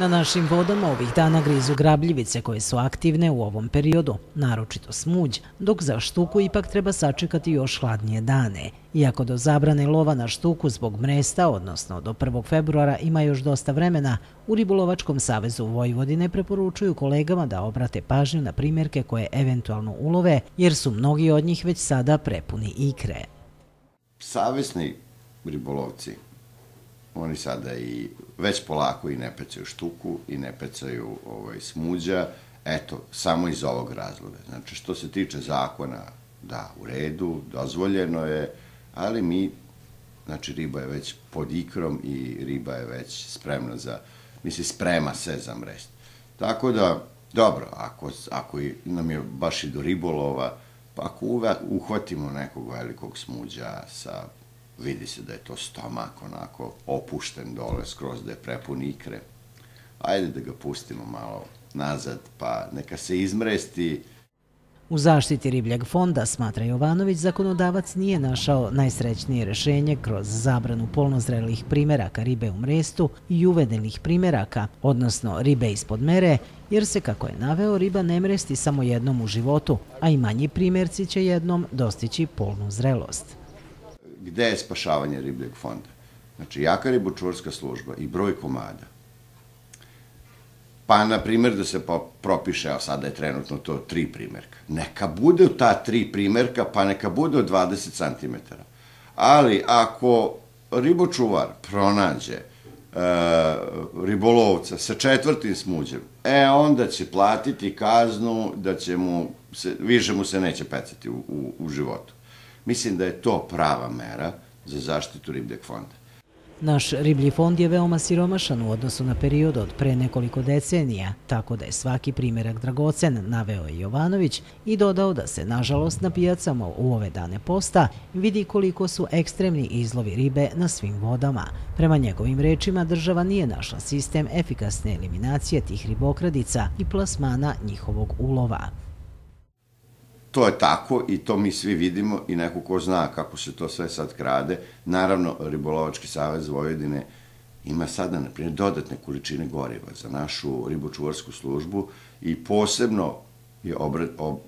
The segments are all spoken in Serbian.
Na našim vodama ovih dana grizu grabljivice koje su aktivne u ovom periodu, naročito smuđ, dok za štuku ipak treba sačekati još hladnije dane. Iako do zabrane lova na štuku zbog mresta, odnosno do 1. februara, ima još dosta vremena, u Ribolovačkom savezu Vojvodine preporučuju kolegama da obrate pažnju na primjerke koje eventualno ulove, jer su mnogi od njih već sada prepuni ikre. Savisni ribolovci oni sada i već polako i ne pecaju štuku i ne pecaju ovaj, smuđa, eto, samo iz ovog razloga. Znači, što se tiče zakona, da, u redu, dozvoljeno je, ali mi, znači, riba je već pod ikrom i riba je već spremna za, misli, sprema se za mrest. Tako da, dobro, ako, ako nam je baš i do ribolova, pa ako uhvatimo nekog velikog smuđa sa vidi se da je to stomak onako opušten dole, skroz da je prepun ikre. Ajde da ga pustimo malo nazad, pa neka se izmresti. U zaštiti ribljeg fonda, smatra Jovanović, zakonodavac nije našao najsrećnije rešenje kroz zabranu polnozrelih primeraka ribe u mrestu i uvedenih primeraka, odnosno ribe ispod mere, jer se, kako je naveo, riba ne mresti samo jednom u životu, a i manji primerci će jednom dostići polnu zrelost gde je spašavanje ribljeg fonda? Znači, jaka ribočuvarska služba i broj komada. Pa, na primjer, da se propiše, a sada je trenutno to tri primjerka. Neka bude ta tri primjerka, pa neka bude od 20 cm. Ali, ako ribočuvar pronađe e, ribolovca sa četvrtim smuđem, e, onda će platiti kaznu da će mu, se, više mu se neće pecati u, u, u životu. Mislim da je to prava mera za zaštitu ribljeg fonda. Naš riblji fond je veoma siromašan u odnosu na period od pre nekoliko decenija, tako da je svaki primjerak dragocen, naveo je Jovanović i dodao da se, nažalost, na pijacama u ove dane posta vidi koliko su ekstremni izlovi ribe na svim vodama. Prema njegovim rečima, država nije našla sistem efikasne eliminacije tih ribokradica i plasmana njihovog ulova to je tako i to mi svi vidimo i neko ko zna kako se to sve sad krade. Naravno, Ribolovački savez Vojvodine ima sada, na primjer, dodatne količine goriva za našu ribočuvarsku službu i posebno je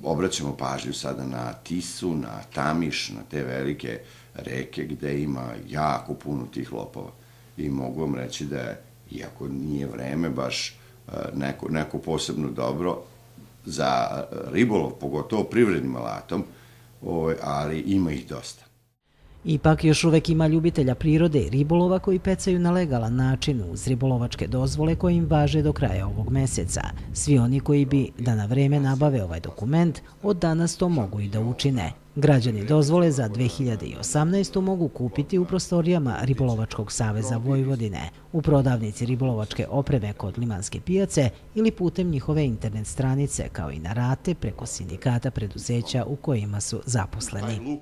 obraćamo pažnju sada na Tisu, na Tamiš, na te velike reke gde ima jako puno tih lopova. I mogu vam reći da iako nije vreme baš e, neko, neko posebno dobro, za ribolov, pogotovo privrednim alatom, ovaj, ali ima ih dosta. Ipak još uvek ima ljubitelja prirode i ribolova koji pecaju na legalan način uz ribolovačke dozvole koje im važe do kraja ovog meseca. Svi oni koji bi da na vreme nabave ovaj dokument, od danas to mogu i da učine. Građani dozvole za 2018. mogu kupiti u prostorijama Ribolovačkog saveza Vojvodine, u prodavnici ribolovačke opreme kod Limanske pijace ili putem njihove internet stranice, kao i na rate preko sindikata preduzeća u kojima su zaposleni.